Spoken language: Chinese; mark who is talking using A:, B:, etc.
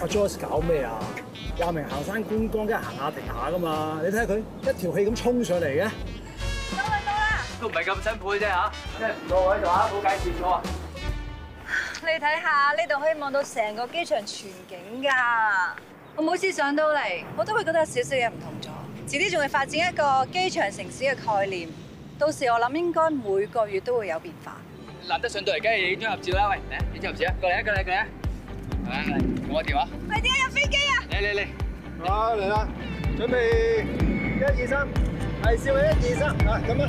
A: 阿 Joyce 搞咩啊？話明行山觀光，梗係行下停下噶嘛。你睇下佢一條氣咁衝上嚟嘅。
B: 到啦到啦！
C: 都唔係咁辛苦啫嚇，真係唔錯喺度啊，冇介紹咗啊！
B: 你睇下呢度可以望到成個機場全景㗎。我每次上到嚟，我都會覺得有少少嘢唔同咗。遲啲仲會發展一個機場城市嘅概念，到時我諗應該每個月都會有變化。
C: 難得上到嚟，梗係影張合照啦！喂，嚟啊，影張合照啊！過嚟啊，過嚟，過嚟啊！嚟？同我電話。
B: 喂，點解有飛機啊？
C: 嚟嚟嚟！
A: 好嚟啦，準備一二三，係笑你一二三，啊咁啊！